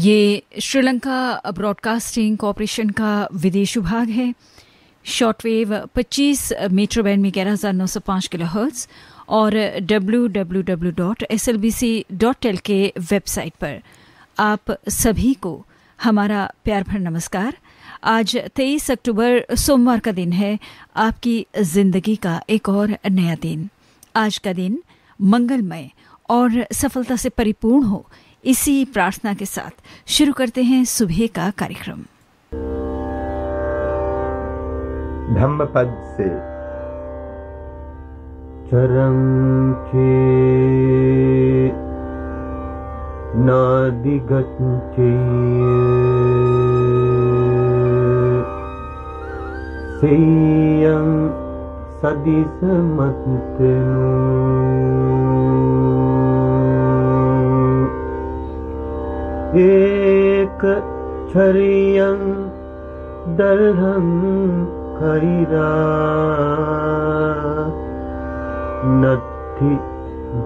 ये Sri Lanka broadcasting corporation का विदेश विभाग है। शॉर्टवेव 25 मीटर बैंड में ग्यारह हज़ार नौ सौ पाँच किलो हर्ट्स और www.slbc.tel के वेबसाइट पर। आप सभी को हमारा प्यार भर नमस्कार। आज 23 अक्टूबर सोमवार का दिन है। आपकी ज़िंदगी का एक और नया दिन। आज का दिन मंगलमय और सफलता से परिपूर्ण हो। इसी प्रार्थना के साथ शुरू करते हैं सुबह का कार्यक्रम। धम्मपद से। चरम चे। नादिगच्चे सेयं सदिसमत्नु एक छरियं दल्हं खरिरा नथि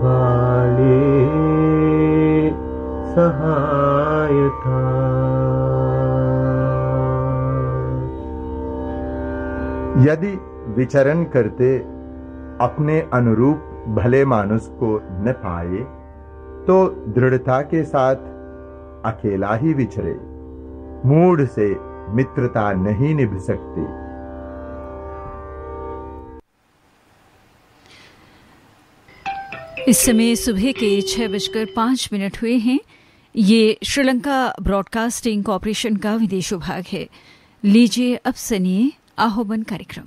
बाले सहायता यदि विचरण करते अपने अनुरूप भले मानुष को न पाए तो दृढ़ता के साथ अकेला ही विचरे मूड से मित्रता नहीं निभ सकती। इस समय सुबह के छह बजकर पाँच मिनट हुए हैं। ये श्रीलंका ब्रॉडकास्टिंग कॉरपोरेशन का विदेश विभाग है। लीजिए अब सुनिए आहोबन कार्यक्रम।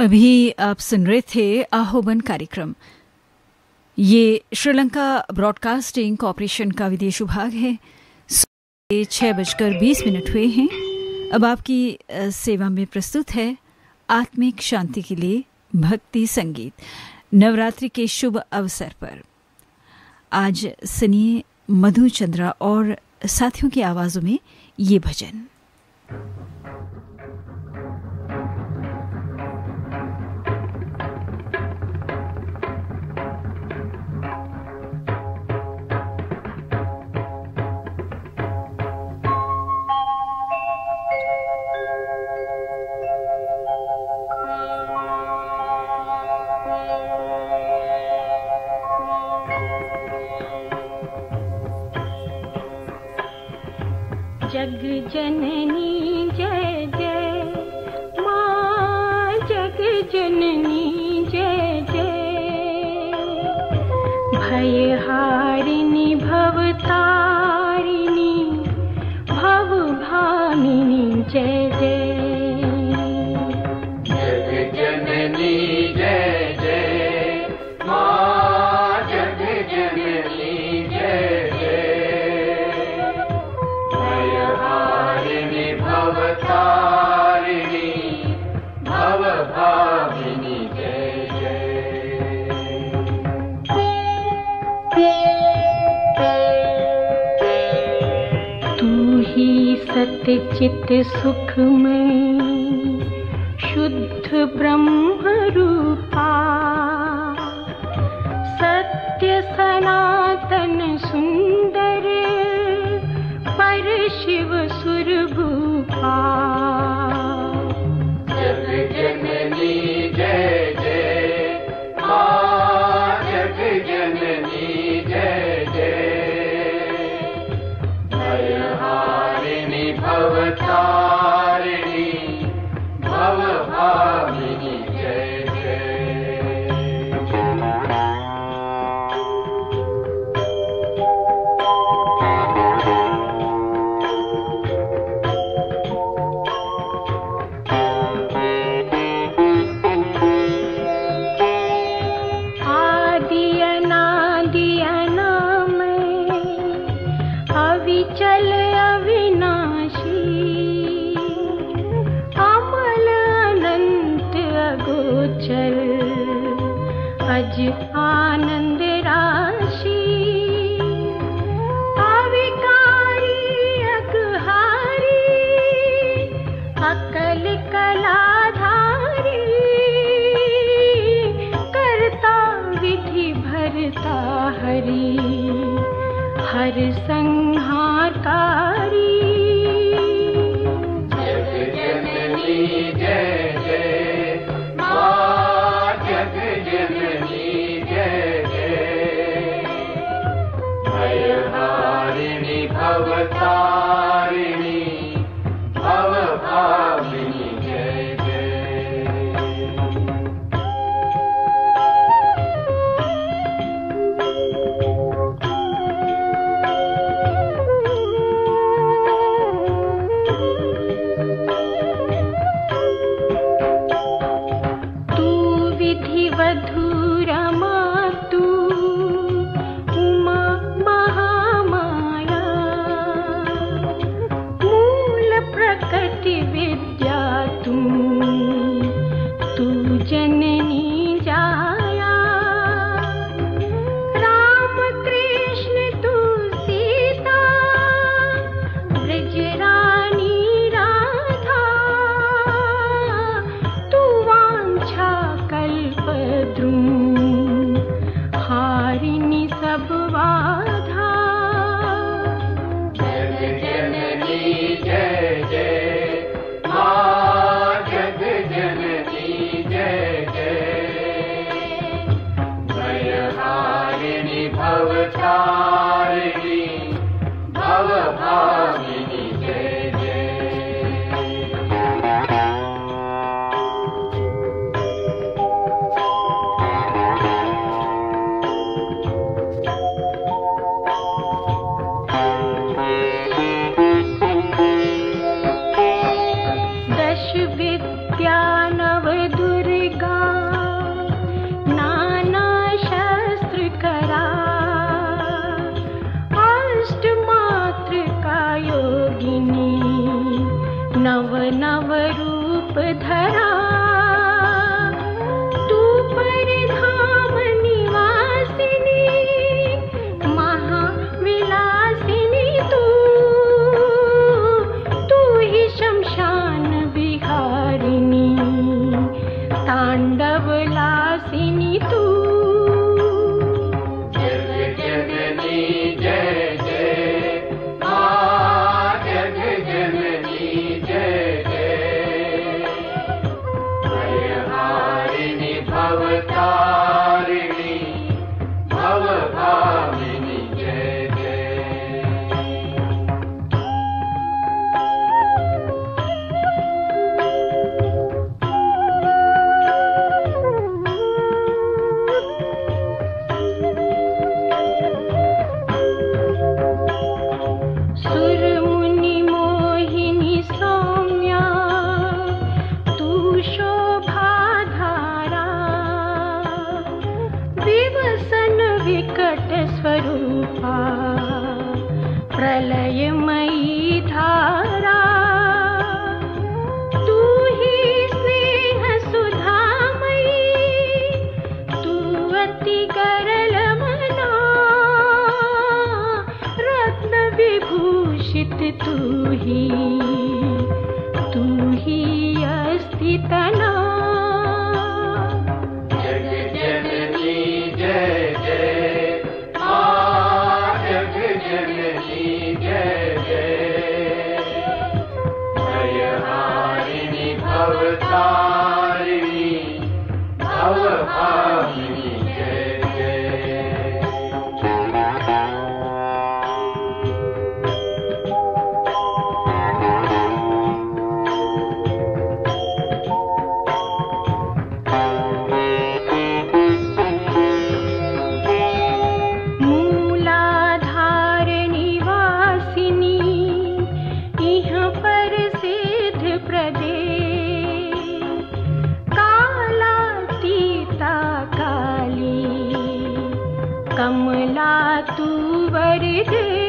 अभी आप सुन रहे थे आहोबन कार्यक्रम। ये श्रीलंका ब्रॉडकास्टिंग कॉरपोरेशन का विदेश विभाग है। छह बजकर बीस मिनट हुए हैं। अब आपकी सेवा में प्रस्तुत है आत्मिक शांति के लिए भक्ति संगीत। नवरात्रि के शुभ अवसर पर। आज सुनिए मधु चंद्रा और साथियों की आवाजों में ये भजन। जगजननी जय जय। मा जगजननी जय जय। भयहारि भवताारिणी भवभानिनी जय जय। सत्यचित सुख में शुद्ध ब्रह्म रूपा सत्य सनातन सुंदर पर शिव सुर भयहारिणि Hallelujah. विभूषित तू ही? तू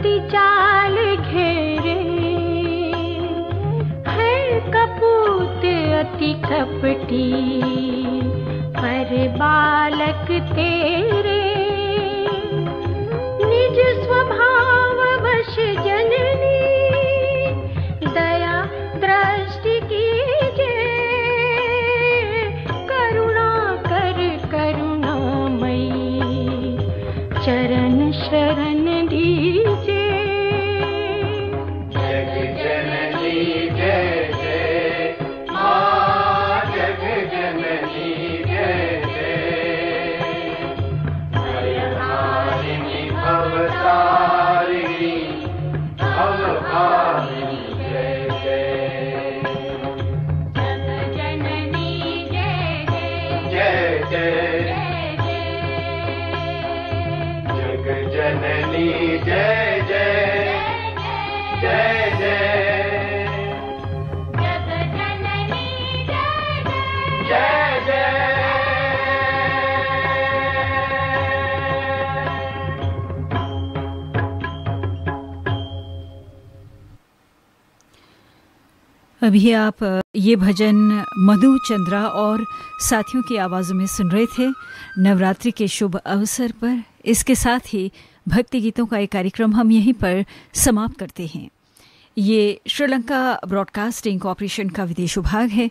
कीमती चाल घेरे, है कपूत अति कपटी पर बालक तेरे, निज स्वभाव वश जननी, दया दृष्टि की जे करुणा कर मई चरण शरण दीजिए अभी आप ये भजन मधु, चंद्रा और साथियों की आवाज़ों में सुन रहे थे। नवरात्रि के शुभ अवसर पर इसके साथ ही भक्ति गीतों का एक कार्यक्रम हम यहीं पर समाप्त करते हैं। ये श्रीलंका ब्रॉडकास्टिंग कॉपरेशन का विदेश विभाग है।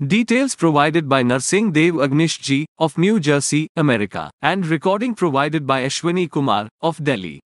Details provided by Narsingh Dev Agnish ji of New Jersey America and recording provided by Ashwini Kumar of Delhi